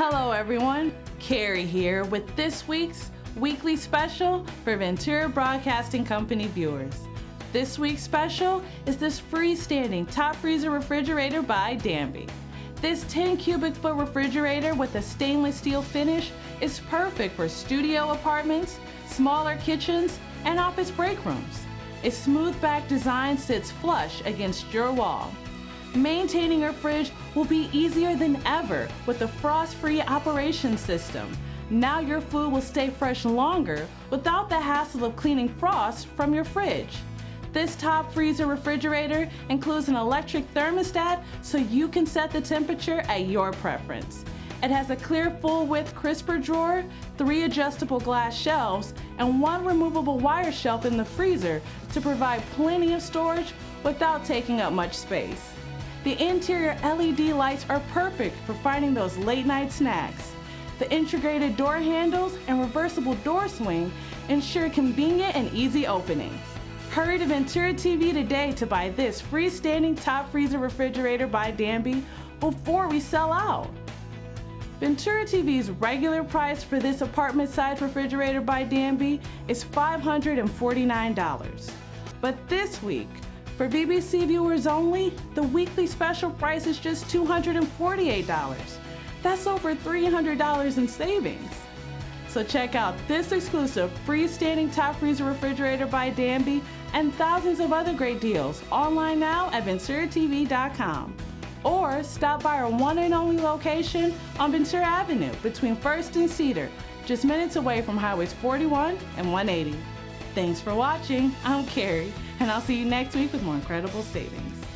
Hello, everyone. Keri here with this week's weekly special for Ventura Broadcasting Company viewers. This week's special is this freestanding top freezer refrigerator by Danby. This 10 cubic foot refrigerator with a stainless steel finish is perfect for studio apartments, smaller kitchens, and office break rooms. Its smooth back design sits flush against your wall. Maintaining your fridge will be easier than ever with the frost-free operation system. Now your food will stay fresh longer without the hassle of cleaning frost from your fridge. This top freezer refrigerator includes an electric thermostat so you can set the temperature at your preference. It has a clear full width crisper drawer, three adjustable glass shelves, and one removable wire shelf in the freezer to provide plenty of storage without taking up much space. The interior LED lights are perfect for finding those late night snacks. The integrated door handles and reversible door swing ensure convenient and easy opening. Hurry to Ventura TV today to buy this freestanding top freezer refrigerator by Danby before we sell out. Ventura TV's regular price for this apartment size refrigerator by Danby is $549. But this week, for VBC viewers only, the weekly special price is just $248. That's over $300 in savings. So check out this exclusive freestanding top freezer refrigerator by Danby and thousands of other great deals online now at VenturaTV.com. Or stop by our one and only location on Ventura Avenue between 1st and Cedar, just minutes away from Highways 41 and 180. Thanks for watching. I'm Keri, and I'll see you next week with more incredible savings.